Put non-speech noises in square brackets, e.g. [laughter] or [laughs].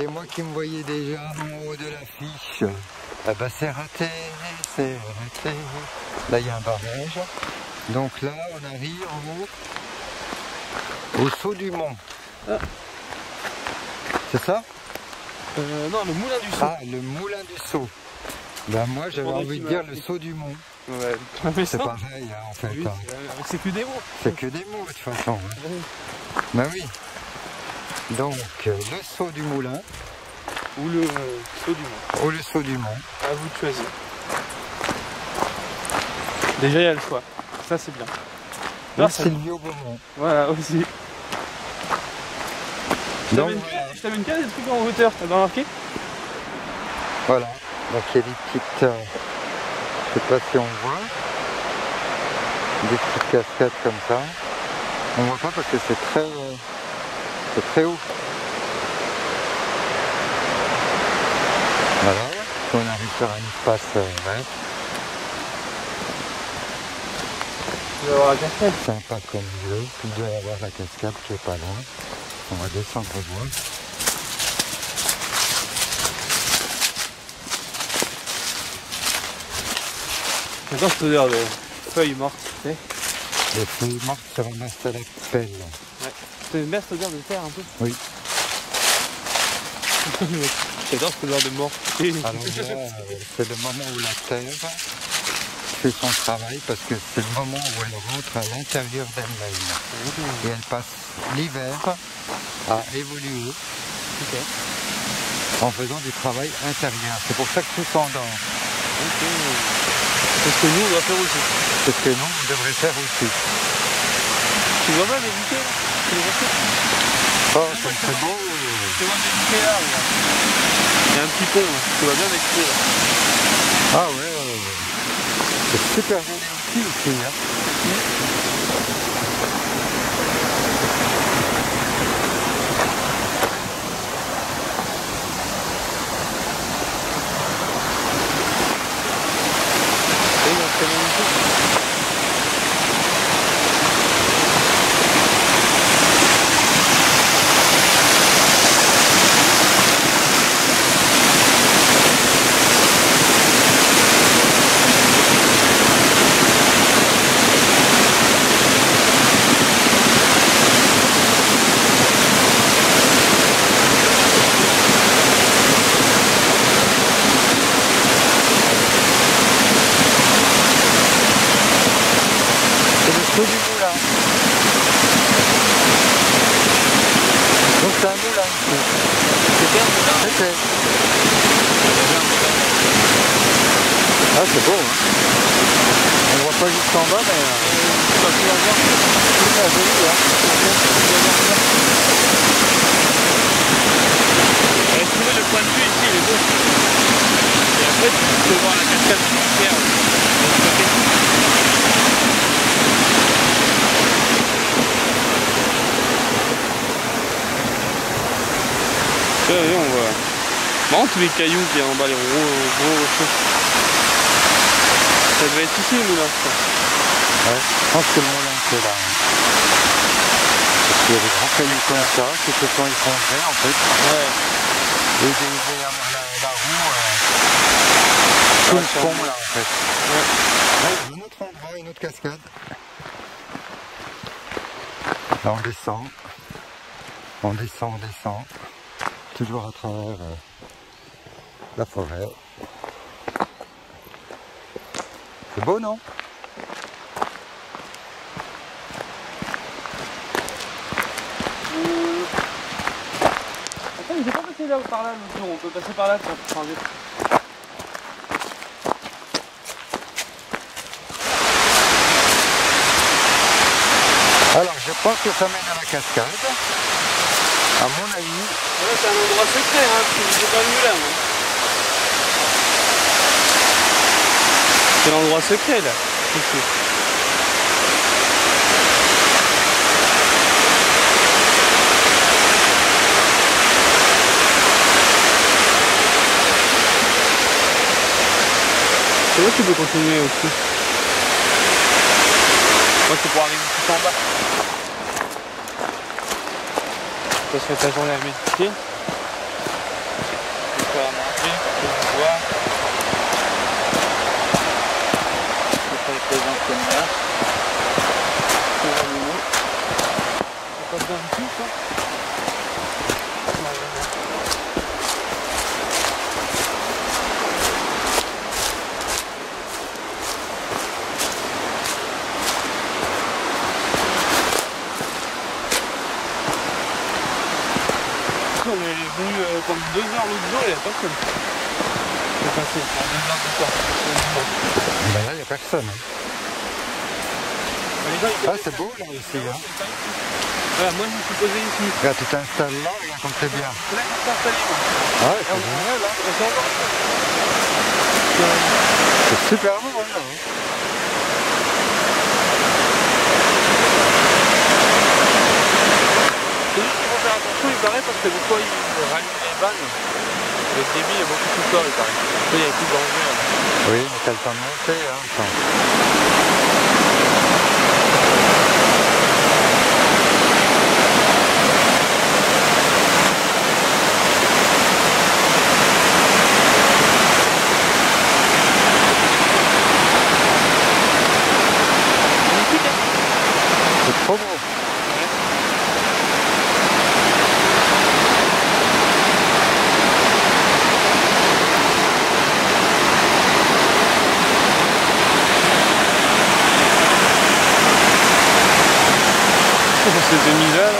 Et moi qui me voyais déjà en haut de l'affiche, ah bah c'est raté, c'est raté. Là il y a un barrage. Donc là on arrive au, au saut du mont. Ah. C'est ça? Euh, non, le moulin du saut. Ah, le moulin du saut. Ben moi j'avais envie de dire le saut du mont. Ouais, C'est pareil hein, en fait. Oui, hein. euh, c'est que des mots. C'est que des mots de toute façon. hein. Ben oui. Donc euh, le saut du moulin Ou le euh, saut du mont. ou le saut du mont. À vous de choisir. Déjà, il y a le choix. Ça, c'est bien. Non, ça- Silvio Beaumont. Voilà, aussi. Je t'amène que- je t'amène que des trucs en hauteur, t'as bien remarqué? Voilà. Donc il y a des petites. euh, je sais pas si on voit. Des petites cascades comme ça. On voit pas parce que c'est très. euh, c'est très haut. Voilà. On arrive sur un espace euh, vert. Tu vas voir la cascade. Sympa comme lieu. Il doit y avoir la cascade qui est pas loin. On va descendre voir. J'adore cette odeur de feuilles mortes, tu sais. Les feuilles mortes se ramassent à la pelle. C'est une cette odeur de terre un peu. Oui. [laughs] J'adore cette odeur de mort. Alors là, euh, c'est le moment où la terre fait son travail parce que c'est le moment où elle rentre à l'intérieur d'elle-même. Et elle passe l'hiver à évoluer en faisant du travail intérieur. C'est pour ça que tout s'endort. C'est ce que nous on doit faire aussi. C'est ce que nous, on devrait faire aussi. Tu vois mal les Oh, ça beau. Les bouquets là regarde. Il y a un petit pont, là. tu vois bien méditer là. Ah ouais, ouais, ouais. c'est super joli aussi ici. Hein. Et là, c'est magnifique. C'est le saut du moulin. Donc c'est un moulin ici. C'était un moulin. C'était. Ah c'est beau hein. On voit pas jusqu'en bas mais euh, c'est hein. Le point de vue ici, il est beau. Et après, tu peux voir la cascade. Tu vois, on voit. Marrant tous les cailloux qu'il y a en bas, les gros, gros rochers. Ça devait être ici le moulin, je pense. Ouais, je pense que le moulin c'est là. hein. Parce qu'il y a des grands cailloux comme ça qui se sont effondrés en fait. Ouais. Et des, la, la roue euh, tout Ouais, le pont là en fait. Ouais. Ouais, un autre endroit, une autre cascade. Là on descend. On descend, on descend. Toujours à travers euh, la forêt. C'est beau non Attends, mais j'ai pas passé là ou par là l'autre jour. On peut passer par là pour changer. Alors je pense que ça mène à la cascade. À mon avis, Là, c'est un endroit secret, hein, parce que j'ai pas venu là, moi. C'est l'endroit secret là. Ici. C'est vrai que tu peux continuer au-dessus. Moi c'est pour arriver tout en bas. Tu passes ta journée à méditer. Tu peux à manger, tu peux boire. Pas besoin de tout, ça. On est venu euh, comme deux heures l'autre jour, il n'y a personne. C'est passé en deux heures de temps. Ben là, il n'y a personne. hein. Les gens, ils Ah, c'est beau là aussi. Hein. Voilà, moi je me suis posé ici. Regarde, tu t'installes là, regarde comme c'est bien. Là, je suis installé. Ouais, c'est on bien. est là. C'est super beau là. hein. Faut faire attention, il paraît, parce que des fois ils rallument les vannes. Le débit est beaucoup plus fort, il paraît. Il y a plus de danger. hein. Oui, mais t'as le temps de monter. Hein. espèce de misère,